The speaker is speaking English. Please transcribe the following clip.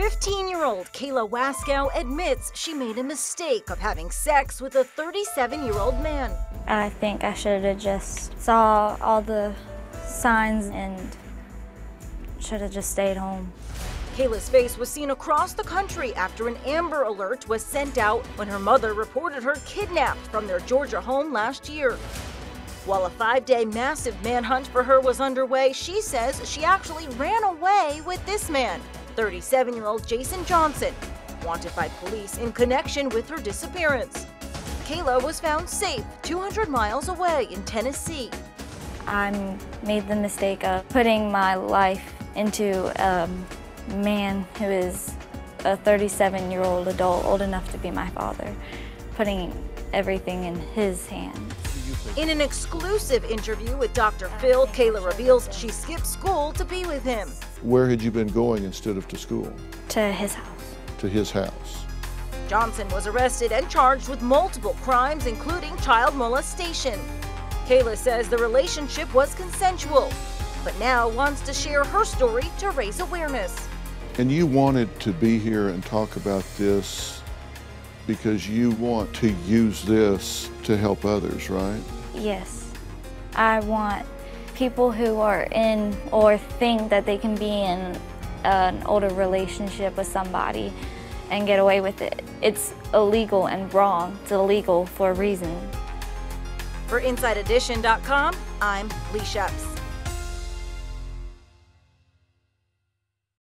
15-year-old Calah Waskow admits she made a mistake of having sex with a 37-year-old man. I think I should have just saw all the signs and should have just stayed home. Calah's face was seen across the country after an Amber Alert was sent out when her mother reported her kidnapped from their Georgia home last year. While a five-day massive manhunt for her was underway, she says she actually ran away with this man, 37-year-old Jason Johnson, wanted by police in connection with her disappearance. Calah was found safe 200 miles away in Tennessee. I made the mistake of putting my life into a man who is a 37 year old adult, old enough to be my father, putting everything in his hands. In an exclusive interview with Dr. Phil, Calah reveals she skipped school to be with him. Where had you been going instead of to school? To his house. To his house. Johnson was arrested and charged with multiple crimes, including child molestation. Calah says the relationship was consensual, but now wants to share her story to raise awareness. And you wanted to be here and talk about this because you want to use this to help others, right? Yes. I want people who are in or think that they can be in an older relationship with somebody and get away with it. It's illegal and wrong. It's illegal for a reason. For InsideEdition.com, I'm Lee Sheps.